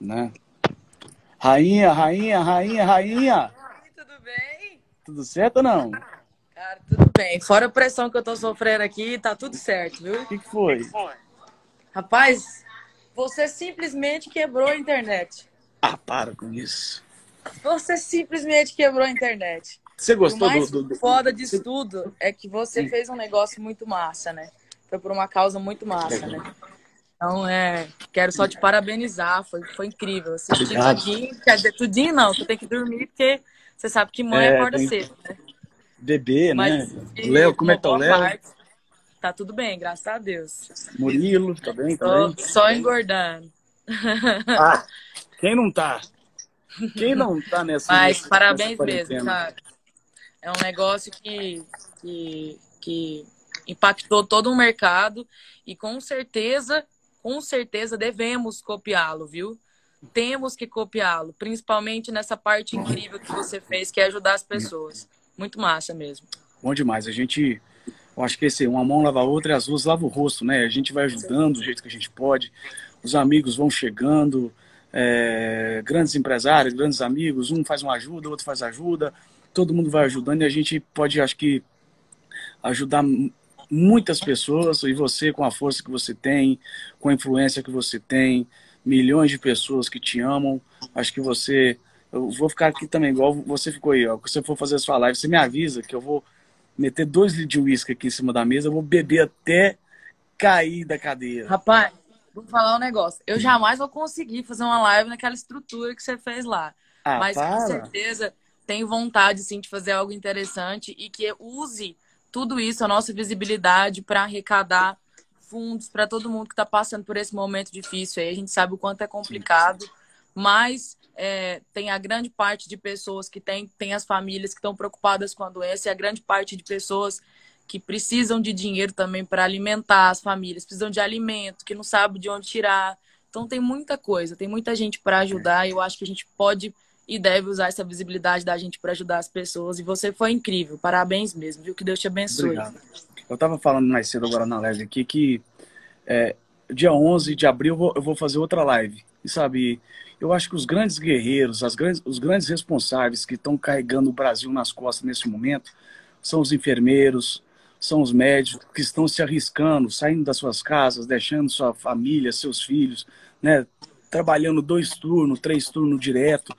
Né? Rainha, rainha, rainha, rainha. Tudo bem? Tudo certo ou não? Cara, tudo bem. Fora a pressão que eu tô sofrendo aqui, tá tudo certo, viu? O que, que foi? Rapaz, você simplesmente quebrou a internet. Ah, para com isso. Você simplesmente quebrou a internet. Você O gostou mais do, do, foda disso tudo é que você fez um negócio muito massa, né? Foi por uma causa muito massa, né? Então, é, quero só te parabenizar, foi, foi incrível. Assisti Obrigado. tudinho, quer dizer, tudinho não, você tem que dormir porque você sabe que mãe É, acorda tem- cedo, né? bebê, Mas né? Léo, como é que tá o Léo? Tá tudo bem, graças a Deus. Murilo, tá bem? Tá Só, bem? só engordando. Ah, quem não tá? Quem não tá nessa Mas nessa- parabéns nessa mesmo, sabe? É um negócio que, que, que impactou todo o mercado e com certeza, com certeza devemos copiá-lo, viu? Temos que copiá-lo, principalmente nessa parte incrível que você fez, que é ajudar as pessoas. Muito massa mesmo. Bom demais. A gente, eu acho que esse uma mão lava a outra e as duas lavam o rosto, né? A gente vai ajudando do jeito que a gente pode. Os amigos vão chegando, é, grandes empresários, grandes amigos, um faz uma ajuda, o outro faz ajuda, todo mundo vai ajudando e a gente pode, acho que, ajudar muitas pessoas e você com a força que você tem, com a influência que você tem, milhões de pessoas que te amam. Acho que você, eu vou ficar aqui também igual você ficou aí, ó. Quando você for fazer a sua live, você me avisa que eu vou meter dois litros de uísque aqui em cima da mesa, eu vou beber até cair da cadeira. Rapaz, vou falar um negócio. Eu jamais vou conseguir fazer uma live naquela estrutura que você fez lá. Ah, Mas com para. certeza tenho vontade sim de fazer algo interessante e que use tudo isso, a nossa visibilidade, para arrecadar fundos para todo mundo que está passando por esse momento difícil. Aí a gente sabe o quanto é complicado, mas é, tem a grande parte de pessoas que tem, tem as famílias que estão preocupadas com a doença e a grande parte de pessoas que precisam de dinheiro também para alimentar as famílias, precisam de alimento, que não sabe de onde tirar. Então tem muita coisa, tem muita gente para ajudar e eu acho que a gente pode e deve usar essa visibilidade da gente para ajudar as pessoas. E você foi incrível. Parabéns mesmo, viu? Que Deus te abençoe. Obrigado. Eu estava falando mais cedo agora na live aqui que é, dia 11 de abril eu vou, eu vou fazer outra live. E sabe, eu acho que os grandes guerreiros, as grandes, os grandes responsáveis que estão carregando o Brasil nas costas nesse momento são os enfermeiros, são os médicos que estão se arriscando, saindo das suas casas, deixando sua família, seus filhos, né, trabalhando dois turnos, três turnos direto,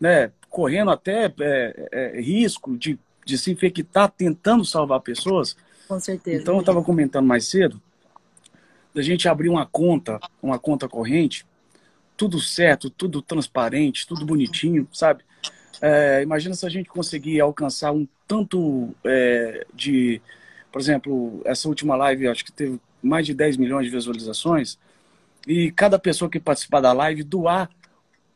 né, correndo até é, é, risco de, de se infectar, tentando salvar pessoas. Com certeza. Então eu estava comentando mais cedo da gente abrir uma conta, uma conta corrente, tudo certo, tudo transparente, tudo bonitinho, sabe? É, imagina se a gente conseguir alcançar um tanto é, de, por exemplo, essa última live, acho que teve mais de 10 milhões de visualizações, e cada pessoa que participar da live doar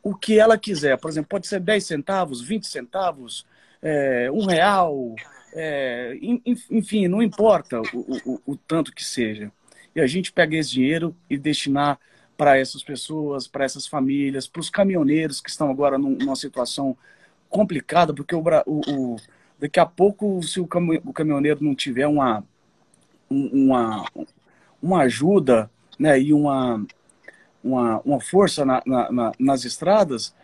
o que ela quiser. Por exemplo, pode ser 10 centavos, 20 centavos, é, um real, é, en- enfim, não importa o, o- o tanto que seja. E a gente pega esse dinheiro e destinar para essas pessoas, para essas famílias, para os caminhoneiros que estão agora num- numa situação complicada, porque o, o- o- daqui a pouco, se o, cami- o caminhoneiro não tiver uma, um- uma, uma ajuda né, e uma, uma, uma força na- na- na- nas estradas,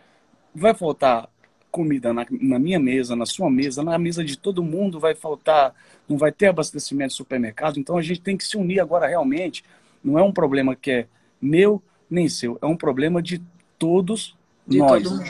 vai faltar comida na, na minha mesa, na sua mesa, na mesa de todo mundo, vai faltar, não vai ter abastecimento de supermercado. Então a gente tem que se unir agora realmente. Não é um problema que é meu nem seu, é um problema de todos De nós. todo.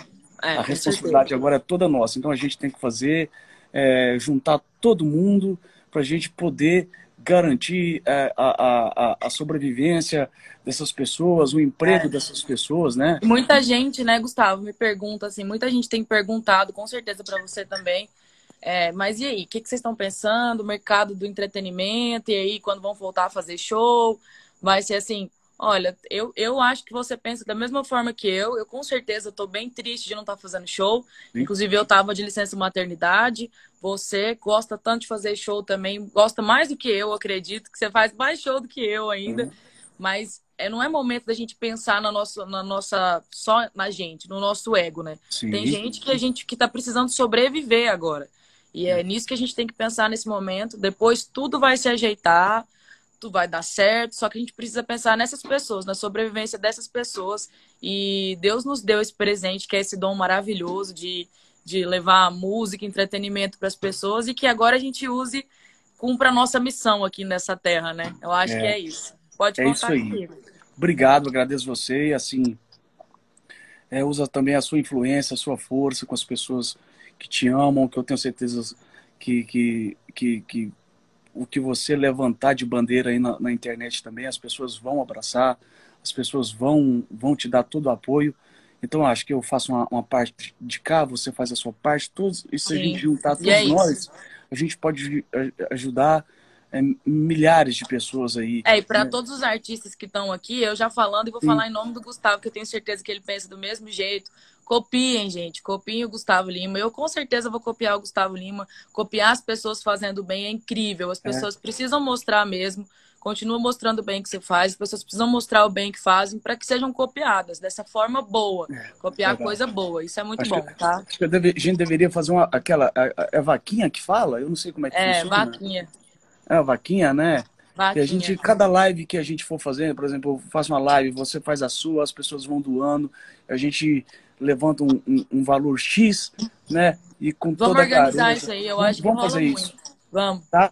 É, a responsabilidade certeza. agora é toda nossa. Então a gente tem que fazer, é, juntar todo mundo para a gente poder garantir é, a, a, a- sobrevivência dessas pessoas, o emprego É. dessas pessoas, né? Muita gente, né, Gustavo, me pergunta assim, muita gente tem perguntado, com certeza para você também. é, mas e aí, o que, que vocês estão pensando? O mercado do entretenimento, e aí, quando vão voltar a fazer show? Vai ser assim, olha, eu, eu acho que você pensa da mesma forma que eu. Eu com certeza estou bem triste de não estar fazendo show. Sim. Inclusive, eu estava de licença maternidade. Você gosta tanto de fazer show também, gosta mais do que eu, acredito, que você faz mais show do que eu ainda. Uhum. Mas é, não é momento da gente pensar na nossa, na nossa, só na gente, no nosso ego, né? Sim. Tem gente que a gente que tá precisando sobreviver agora. E é nisso que a gente tem que pensar nesse momento. Depois tudo vai se ajeitar, tudo vai dar certo, só que a gente precisa pensar nessas pessoas, na sobrevivência dessas pessoas. E Deus nos deu esse presente, que é esse dom maravilhoso de, de levar música, entretenimento para as pessoas e que agora a gente use, cumpra a nossa missão aqui nessa terra, né? Eu acho é. que é isso. Pode é contar isso aí. comigo. Obrigado, agradeço você e assim, é, usa também a sua influência, a sua força com as pessoas que te amam, que eu tenho certeza que, que, que, que o que você levantar de bandeira aí na, na, internet também, as pessoas vão abraçar, as pessoas vão, vão te dar todo o apoio. Então, acho que eu faço uma, uma parte de cá, você faz a sua parte, todos, e se Sim. a gente juntar todos é nós, a gente pode ajudar é, milhares de pessoas aí. É, e para né? todos os artistas que estão aqui, eu já falando e vou Sim. falar em nome do Gustavo, que eu tenho certeza que ele pensa do mesmo jeito. Copiem, gente. Copiem o Gustavo Lima. Eu com certeza vou copiar o Gustavo Lima. Copiar as pessoas fazendo bem é incrível. As é. pessoas é. precisam mostrar mesmo. Continua mostrando o bem que você faz. As pessoas precisam mostrar o bem que fazem para que sejam copiadas dessa forma boa. É, Copiar legal. coisa boa. Isso é muito acho bom, que, tá? Acho que a gente deveria fazer uma, aquela. É vaquinha que fala? Eu não sei como é que é, funciona. É, vaquinha. É, vaquinha, né? Vaquinha. a gente, cada live que a gente for fazendo, por exemplo, eu faço uma live, você faz a sua, as pessoas vão doando, a gente levanta um, um, um valor X, né? E com vamos toda organizar a isso aí, eu acho vamos que fazer muito. isso. Vamos. Tá?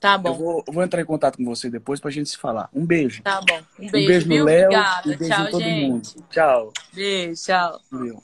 Tá bom. Eu vou, eu vou, entrar em contato com você depois pra gente se falar. Um beijo. Tá bom. Um beijo, um beijo no Léo. Um beijo tchau, em todo gente. mundo. Tchau. Beijo, tchau. Meu.